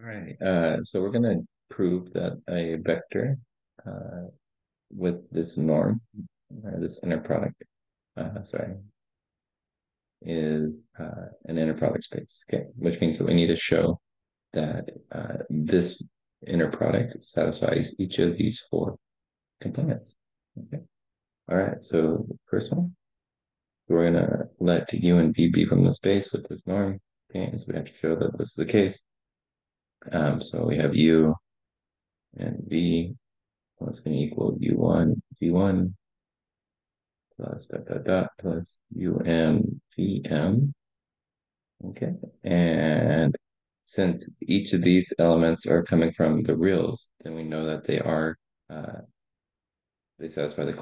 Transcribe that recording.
All right, uh, so we're gonna prove that a vector uh, with this norm, or this inner product, uh, sorry, is uh, an inner product space. Okay, which means that we need to show that uh, this inner product satisfies each of these four components. Okay. All right. So first one, we're gonna let U and V be from the space with this norm. Okay, so we have to show that this is the case. Um, so we have U and V. What's going to equal U1, V1 plus dot dot dot plus UM VM. Okay, and since each of these elements are coming from the reals, then we know that they are uh, they satisfy the